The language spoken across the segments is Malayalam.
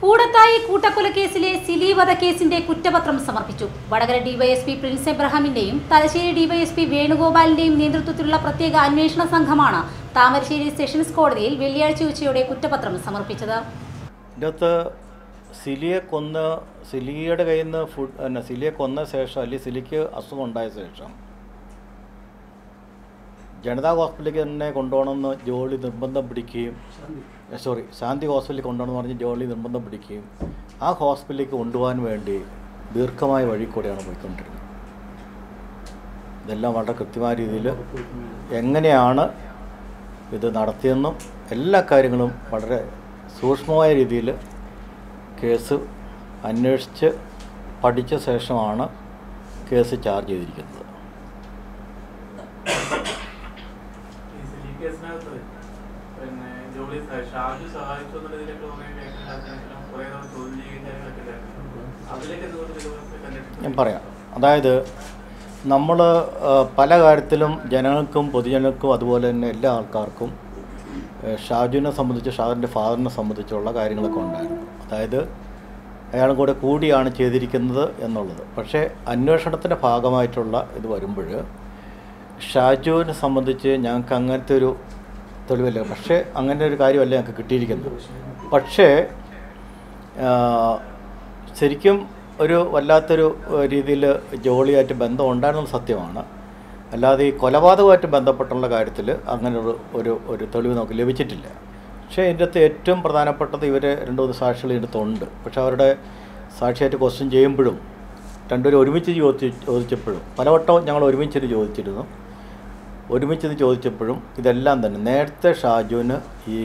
കൂടത്തായി കൂട്ടക്കൊലക്കേസിലെ സിലി വധക്കേസിന്റെ കുറ്റപത്രം സമർപ്പിച്ചു. വടകര ഡിവൈഎസ്പി പ്രിൻസ് എബ്രഹാമിന്റെയും തലശ്ശേരി ഡിവൈഎസ്പി വേണുഗോപാലിന്റെയും നേതൃത്വത്തിലുള്ള പ്രത്യേക അന്വേഷണ സംഘമാണ് താമരശ്ശേരി സെഷൻസ് കോടതിയിൽ വെള്ളിയാഴ്ച ഉച്ചയോടെ കുറ്റപത്രം സമർപ്പിച്ചത്. ഇതിനകത്ത് സിലിയെ കൊന്ന് സിലിയുടെ കയ്യിൽ നിന്ന് ഫുഡ് സിലിയെ കൊന്ന ശേഷം അല്ലെങ്കിൽ സിലിക്ക് അസുഖം ഉണ്ടായ ശേഷം ജനതാ ഹോസ്പിറ്റലിലേക്ക് തന്നെ കൊണ്ടുപോകണമെന്ന് ജോളി നിർബന്ധം പിടിക്കുകയും സോറി ശാന്തി ഹോസ്പിറ്റലിൽ കൊണ്ടുപോകണമെന്ന് പറഞ്ഞ് ജോളി നിർബന്ധം പിടിക്കുകയും ആ ഹോസ്പിറ്റലിലേക്ക് കൊണ്ടുപോകാൻ വേണ്ടി ദീർഘമായ വഴി കൂടെയാണ് പോയിക്കൊണ്ടിരുന്നത്. ഇതെല്ലാം വളരെ കൃത്യമായ രീതിയിൽ എങ്ങനെയാണ് ഇത് നടത്തിയെന്നും എല്ലാ കാര്യങ്ങളും വളരെ സൂക്ഷ്മമായ രീതിയിൽ കേസ് അന്വേഷിച്ച് പഠിച്ച ശേഷമാണ് കേസ് ചാർജ് ചെയ്തിരിക്കുന്നത് ഈ സിലി കേസിനകത്ത് പിന്നെ ജോളി ഷാജു സഹായിച്ചു ഞാൻ പറയാം. അതായത് നമ്മൾ പല കാര്യത്തിലും ജനങ്ങൾക്കും പൊതുജനങ്ങൾക്കും അതുപോലെ തന്നെ എല്ലാ ആൾക്കാർക്കും ഷാജുവിനെ സംബന്ധിച്ച് ഷാജുവിന്റെ ഫാദറിനെ സംബന്ധിച്ചുള്ള കാര്യങ്ങളൊക്കെ ഉണ്ടായിരുന്നു. അതായത് അയാളും കൂടെ കൂടിയാണ് ചെയ്തിരിക്കുന്നത് എന്നുള്ളത്. പക്ഷേ അന്വേഷണത്തിന്റെ ഭാഗമായിട്ടുള്ള ഇത് വരുമ്പോൾ ഷാജുവിനെ സംബന്ധിച്ച് ഞങ്ങൾക്ക് അങ്ങനത്തെ ഒരു തെളിവില്ല. പക്ഷേ അങ്ങനെ ഒരു കാര്യമല്ല ഞങ്ങൾക്ക് കിട്ടിയിരിക്കുന്നത്. പക്ഷേ ശരിക്കും ഒരു വല്ലാത്തൊരു രീതിയിൽ ജോളിയായിട്ട് ബന്ധം ഉണ്ടായിരുന്നത് സത്യമാണ്. അല്ലാതെ ഈ കൊലപാതകമായിട്ട് ബന്ധപ്പെട്ടുള്ള കാര്യത്തിൽ അങ്ങനൊരു ഒരു ഒരു തെളിവ് നമുക്ക് ലഭിച്ചിട്ടില്ല. പക്ഷേ ഇതിന്റെ അകത്ത് ഏറ്റവും പ്രധാനപ്പെട്ടത് ഇവർ രണ്ട് മൂന്ന് സാക്ഷികൾ ഇതിനകത്തുണ്ട് പക്ഷേ അവരുടെ സാക്ഷിയായിട്ട് ക്വസ്റ്റ്യൻ ചെയ്യുമ്പോഴും രണ്ടുപേരും ഒരുമിച്ച് ചോദിച്ച് ചോദിച്ചപ്പോഴും പലവട്ടം ഞങ്ങൾ ഒരുമിച്ചിട്ട് ചോദിച്ചിരുന്നു. ഒരുമിച്ച് ഇത് ചോദിച്ചപ്പോഴും ഇതെല്ലാം തന്നെ. നേരത്തെ ഷാജുവിന് ഈ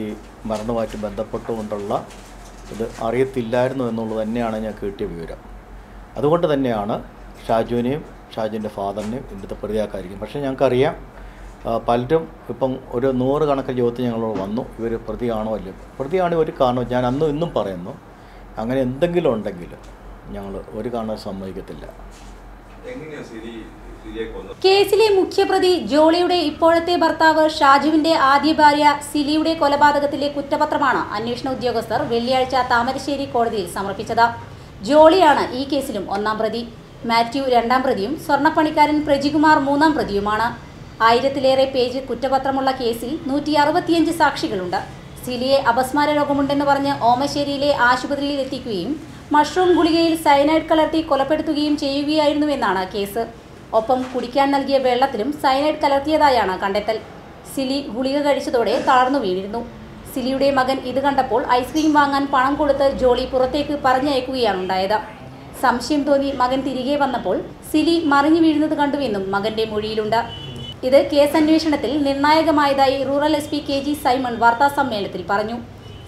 മരണവുമായിട്ട് ബന്ധപ്പെട്ടുകൊണ്ടുള്ള ഇത് അറിയത്തില്ലായിരുന്നു എന്നുള്ളത് തന്നെയാണ് ഞാൻ കിട്ടിയ വിവരം. അതുകൊണ്ട് തന്നെയാണ് ഷാജുവിനെയും ഷാജുവിന്റെ ഫാദറിനെയും ഇന്നത്തെ പ്രതിയാക്കാതിരിക്കും പക്ഷേ ഞങ്ങൾക്കറിയാം പലരും ഇപ്പം ഒരു നൂറ് കണക്കിന് ചോദ്യത്തിൽ ഞങ്ങളോട് വന്നു. ഇവർ പ്രതിയാണോ അല്ലേ? പ്രതിയാണ് ഒരു കാരണം ഞാൻ അന്നും ഇന്നും പറയുന്നു. അങ്ങനെ എന്തെങ്കിലും ഉണ്ടെങ്കിൽ ഞങ്ങൾ ഒരു കാരണം സമ്മതിക്കത്തില്ല. എങ്ങനെയാണ് കൊന്നത് കേസിലെ മുഖ്യപ്രതി ജോളിയുടെ ഇപ്പോഴത്തെ ഭർത്താവ് ഷാജുവിന്റെ ആദ്യ ഭാര്യ സിലിയുടെ കൊലപാതകത്തിലെ കുറ്റപത്രമാണ് അന്വേഷണ ഉദ്യോഗസ്ഥർ വെള്ളിയാഴ്ച താമരശ്ശേരി കോടതിയിൽ സമർപ്പിച്ചത്. ജോളിയാണ് ഈ കേസിലും ഒന്നാം പ്രതി. മാത്യു രണ്ടാം പ്രതിയും സ്വർണപ്പണിക്കാരൻ പ്രജികുമാർ മൂന്നാം പ്രതിയുമാണ്. ആയിരത്തിലേറെ പേജ് കുറ്റപത്രമുള്ള കേസിൽ നൂറ്റി അറുപത്തിയഞ്ച് സാക്ഷികളുണ്ട്. സിലിയെ അപസ്മാര രോഗമുണ്ടെന്ന് പറഞ്ഞ് ഓമശ്ശേരിയിലെ ആശുപത്രിയിൽ എത്തിക്കുകയും മഷ്റൂം ഗുളികയിൽ സയനൈഡ് കലർത്തി കൊലപ്പെടുത്തുകയും ചെയ്യുകയായിരുന്നുവെന്നാണ് കേസ്. ഒപ്പം കുടിക്കാൻ നൽകിയ വെള്ളത്തിലും സയനൈഡ് കലർത്തിയതായാണ് കണ്ടെത്തൽ. സിലി ഗുളിക കഴിച്ചതോടെ തളർന്നു വീണിരുന്നു. സിലിയുടെ മകൻ ഇത് കണ്ടപ്പോൾ ഐസ്ക്രീം വാങ്ങാൻ പണം കൊടുത്ത് ജോളി പുറത്തേക്ക് പറഞ്ഞയക്കുകയാണ് ഉണ്ടായത്. സംശയം തോന്നി മകൻ തിരികെ വന്നപ്പോൾ സിലി മറിഞ്ഞു വീഴുന്നത് കണ്ടുവെന്നും മകന്റെ മൊഴിയിലുണ്ട്. ഇത് കേസ് അന്വേഷണത്തിൽ നിർണായകമായതായി rural S P K G Simon വാർത്താസമ്മേളനത്തിൽ പറഞ്ഞു.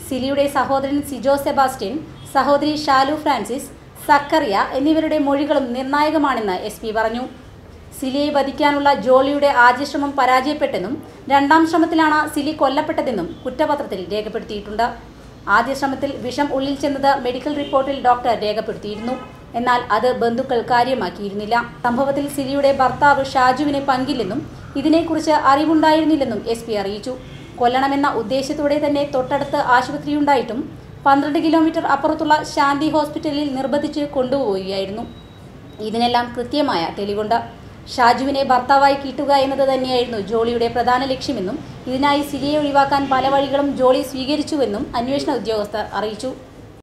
സിലിയുടെ സഹോദരൻ സിജോ സെബാസ്റ്റ്യൻ സഹോദരി ഷാലു ഫ്രാൻസിസ് സക്കറിയ എന്നിവരുടെ മൊഴികളും നിർണായകമാണെന്ന് എസ് പറഞ്ഞു. സിലിയെ വധിക്കാനുള്ള ജോളിയുടെ ആദ്യ ശ്രമം പരാജയപ്പെട്ടെന്നും രണ്ടാം ശ്രമത്തിലാണ് സിലി കൊല്ലപ്പെട്ടതെന്നും കുറ്റപത്രത്തിൽ രേഖപ്പെടുത്തിയിട്ടുണ്ട്. ആദ്യ ശ്രമത്തിൽ വിഷം ഉള്ളിൽ ചെന്നത് മെഡിക്കൽ റിപ്പോർട്ടിൽ ഡോക്ടർ രേഖപ്പെടുത്തിയിരുന്നു. എന്നാൽ അത് ബന്ധുക്കൾ കാര്യമാക്കിയിരുന്നില്ല. സംഭവത്തിൽ സിലിയുടെ ഭർത്താവ് ഷാജുവിനെ പങ്കില്ലെന്നും ഇതിനെക്കുറിച്ച് അറിവുണ്ടായിരുന്നില്ലെന്നും എസ് പി അറിയിച്ചു. കൊല്ലണമെന്ന ഉദ്ദേശത്തോടെ തന്നെ തൊട്ടടുത്ത് ആശുപത്രിയുണ്ടായിട്ടും പന്ത്രണ്ട് കിലോമീറ്റർ അപ്പുറത്തുള്ള ശാന്തി ഹോസ്പിറ്റലിൽ നിർബന്ധിച്ച് കൊണ്ടുപോവുകയായിരുന്നു. ഇതിനെല്ലാം കൃത്യമായ തെളിവുണ്ട്. ഷാജുവിനെ ഭർത്താവായി കിട്ടുക എന്നത് തന്നെയായിരുന്നു ജോളിയുടെ പ്രധാന ലക്ഷ്യമെന്നും ഇതിനായി സിലിയെ ഒഴിവാക്കാൻ പല വഴികളും ജോളി സ്വീകരിച്ചുവെന്നും അന്വേഷണ ഉദ്യോഗസ്ഥർ അറിയിച്ചു